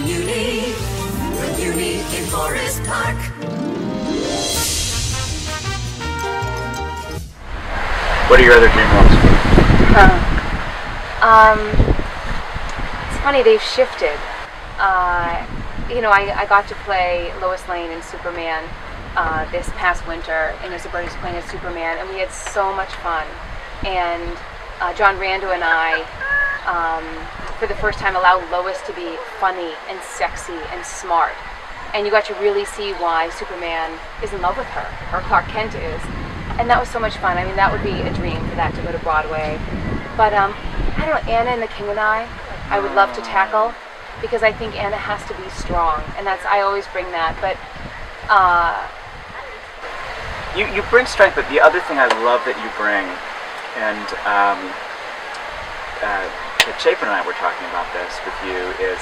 the Muny, the Muny in Forest Park. What are your other dream roles? Um, it's funny, they've shifted. Uh, you know, I, I got to play Lois Lane in Superman uh, this past winter, and Isabella was playing as Superman, and we had so much fun. And uh, John Rando and I, um, for the first time, allow Lois to be funny and sexy and smart. And you got to really see why Superman is in love with her, or Clark Kent is. And that was so much fun. I mean, that would be a dream for that to go to Broadway. But um, I don't know, Anna and the King and I, I would love to tackle because I think Anna has to be strong, and that's I always bring that. But uh, You, you bring strength, but the other thing I love that you bring, and um, uh, that Chapin and I were talking about this with you, is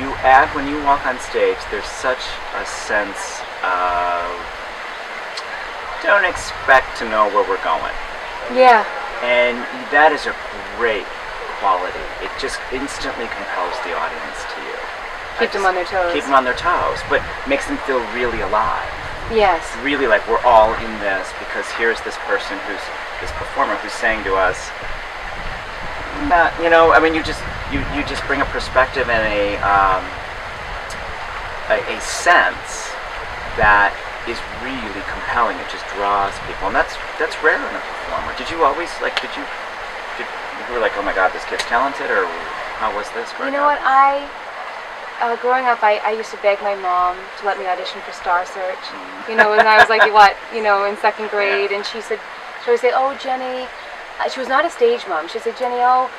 you add, when you walk on stage, there's such a sense of don't expect to know where we're going. yeah, And that is a great quality. It just instantly compels the audience to you. Keep them on their toes. Keep them on their toes, but makes them feel really alive. yes, Really like we're all in this because here's this person who's this performer who's saying to us, not, you know, I mean, you just you, you just bring a perspective and a um, a, a sense that is really compelling. It just draws people, and that's that's rare in a performer. Did you always like? Did you? Did, you were like, oh my god, this kid's talented, or how was this? You know what? I, uh, growing up, I, I used to beg my mom to let me audition for Star Search. You know, when I was like, what, you know, in second grade, and she said, she would say, oh, Jenny, uh, she was not a stage mom. She said, Jenny, oh,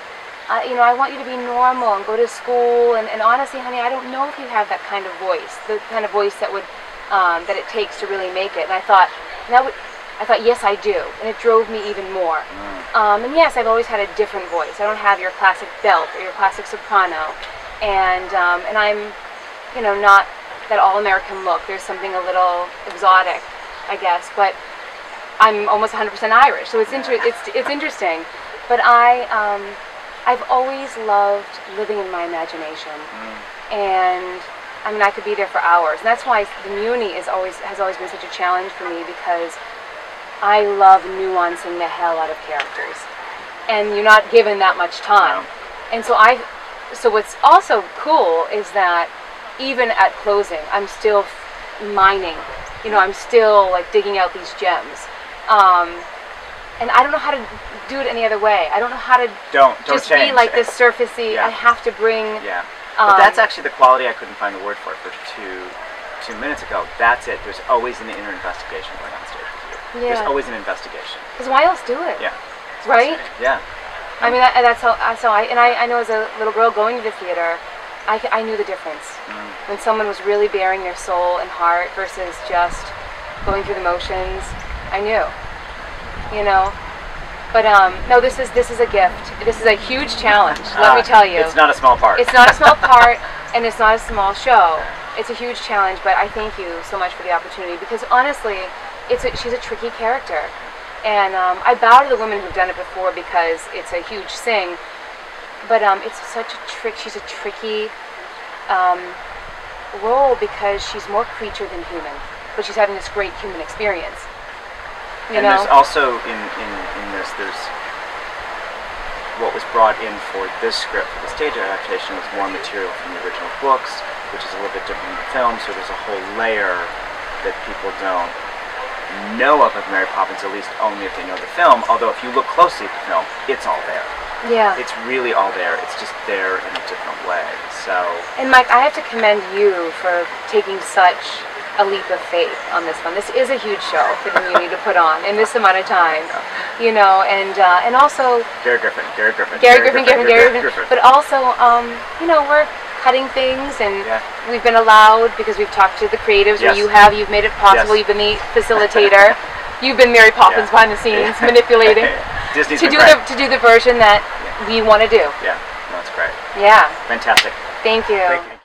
uh, you know, I want you to be normal and go to school. And, and honestly, honey, I don't know if you have that kind of voice, the kind of voice that would, um, that it takes to really make it. And I thought, and that would, I thought, yes, I do. And it drove me even more. Um, and yes, I've always had a different voice. I don't have your classic belt or your classic soprano. And, um, and I'm, you know, not that all-American look. There's something a little exotic, I guess. But I'm almost 100% Irish, so it's inter- it's it's interesting. But I um, I've always loved living in my imagination, and I mean I could be there for hours. And that's why the Muny is always has always been such a challenge for me because I love nuancing the hell out of characters, and you're not given that much time. No. And so I, so what's also cool is that even at closing, I'm still mining. You know, I'm still like digging out these gems. Um, and I don't know how to do it any other way. I don't know how to Don't don't just change. be like this surfacey. Yeah. I have to bring. Yeah. But Um, that's actually the quality I couldn't find the word for for two two minutes ago. That's it. There's always an inner investigation going on stage with you. Yeah. There's always an investigation. Because why else do it? Yeah. Right. Yeah. I mean, that, that's how. How I. And I, I know as a little girl going to the theater, I, I knew the difference Mm. when someone was really bearing their soul and heart versus just going through the motions. I knew. You know. But um, no, this is this is a gift. This is a huge challenge. Let me Ah, tell you. It's not a small part. It's not a small part, and it's not a small show. It's a huge challenge, but I thank you so much for the opportunity because honestly, it's a, she's a tricky character, and um, I bow to the women who've done it before because it's a huge thing. But um, it's such a trick. She's a tricky um, role because she's more creature than human, but she's having this great human experience. You and know. there's also in, in, in this there's what was brought in for this script for the stage adaptation was more material from the original books, which is a little bit different than the film. So there's a whole layer that people don't know of of Mary Poppins, at least only if they know the film. Although if you look closely at the film, it's all there. yeah. It's really all there. It's just there in a different way. So And Mike, I have to commend you for taking such a leap of faith on this one. This is a huge show for the Muny to put on in this amount of time, you know, and uh, and also Gary Griffin, Gary Griffin, Gary Griffin, Gary Griffin, Gary Griffin, but also, um, you know, we're cutting things and Yeah. we've been allowed because we've talked to the creatives, or you have, you've made it possible. Yes. You've been the facilitator. You've been Mary Poppins Yeah. behind the scenes, Yeah. manipulating Disney's to do great. the to do the version that we want to do. Yeah, no, it's great. Yeah. Fantastic. Thank you. Thank you.